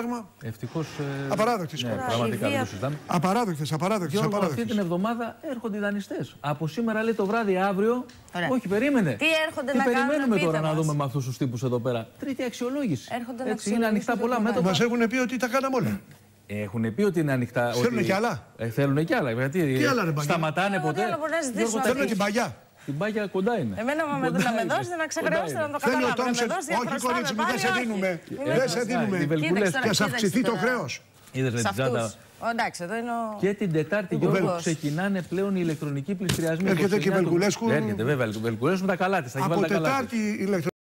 πράγμα. Ευτυχώς. Απαράδεκτες Ναι, χώρες. πραγματικά Η δεν βία- το συζητάμε. Απαράδεκτε, απαράδεκτε. Γιώργο, αυτή την εβδομάδα έρχονται οι δανειστές. Από σήμερα λέει το βράδυ, αύριο. Ωραία. Όχι, περίμενε. Τι έρχονται Τι να κάνουν, περιμένουμε πείτε τώρα να μας. δούμε με αυτούς τους τύπους εδώ πέρα; Τρίτη αξιολόγηση. Έρχονται να Έτσι είναι ανοιχτά αξιολογήσουν πολλά το μέτωπα. Μας έχουν πει ότι τα κάναμε όλα. Έχουν πει ότι είναι ανοιχτά. Θέλουνε ότι... κι άλλα. Ε, θέλουν κι άλλα. Γιατί Τι άλλα, ρε, Μπαγκιά; σταματάνε Ε, ποτέ; τι άλλο μπορεί να ζητήσουμε, Γιώργο, ρε. Θέλουν την παγιά. Την πάγια κοντά είναι. Εμένα, άμα με, Κοντά να με είναι. δώσετε να Κοντά ξεχρεώσετε είναι. να το Θέλει ο καταλάβω. Να με Τόμσεν. δώσετε Όχι, χρωστάμε κορίτσι, μην πάλι, δεν σε όχι. δίνουμε. Μην Δεν με- σε δίνουμε. οι βελκουλές. Κοίταξε τώρα, Και σε κοίταξε αυξηθεί το τώρα. χρέος. Είδες με Σε την τσάντα. αυτούς. Ω, Εντάξει, εδώ είναι ο... Και την Τετάρτη, Ο Γιώργο, Βέλγος. ξεκινάνε πλέον οι ηλεκτρονικοί πληστηριασμοί. Έρχεται και η 29 του- Βελκουλέσκου. Έρχεται, βέβαια. Βελκουλέσκου με τα καλά της. Από Τετάρτη ηλεκτρονική.